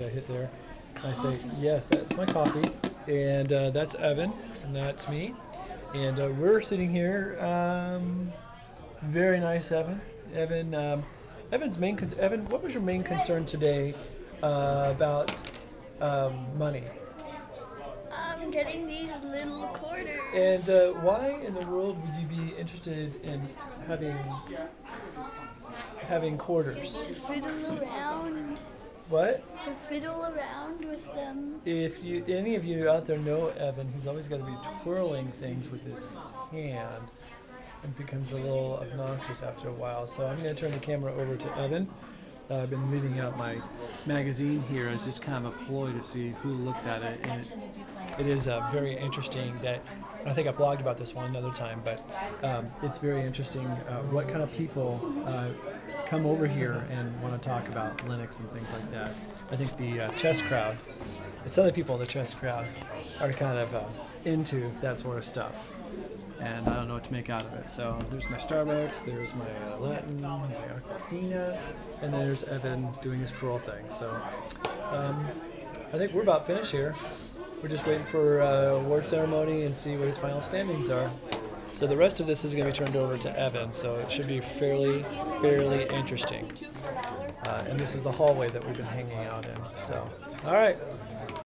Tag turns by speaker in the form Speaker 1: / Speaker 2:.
Speaker 1: So I hit there. I say, yes, that's my coffee. And uh, that's Evan, and that's me. And uh, we're sitting here. Um, very nice, Evan. Evan, um, Evan's main con- Evan, what was your main concern today uh, about um, money?
Speaker 2: I'm getting these little quarters.
Speaker 1: And uh, why in the world would you be interested in having having quarters?
Speaker 2: to fiddle around,
Speaker 1: What?
Speaker 2: to fiddle around with them.
Speaker 1: If you any of you out there know Evan, he's always got to be twirling things with his hand, and becomes a little obnoxious after a while. So I'm going to turn the camera over to Evan. Uh, I've been leaving out my magazine here as just kind of a ploy to see who looks at it, and it, it is uh, very interesting that. I think I blogged about this one another time, but um, it's very interesting uh, what kind of people uh, come over here and want to talk about Linux and things like that. I think the uh, chess crowd, it's other people in the chess crowd are kind of uh, into that sort of stuff. And I don't know what to make out of it. So there's my Starbucks, there's my uh, Latin, my Aquafina, and there's Evan doing his twirl thing. So um, I think we're about finished here. We're just waiting for uh, award ceremony and see what his final standings are. So the rest of this is going to be turned over to Evan, so it should be fairly, fairly interesting. Uh, and this is the hallway that we've been hanging out in. So, all right,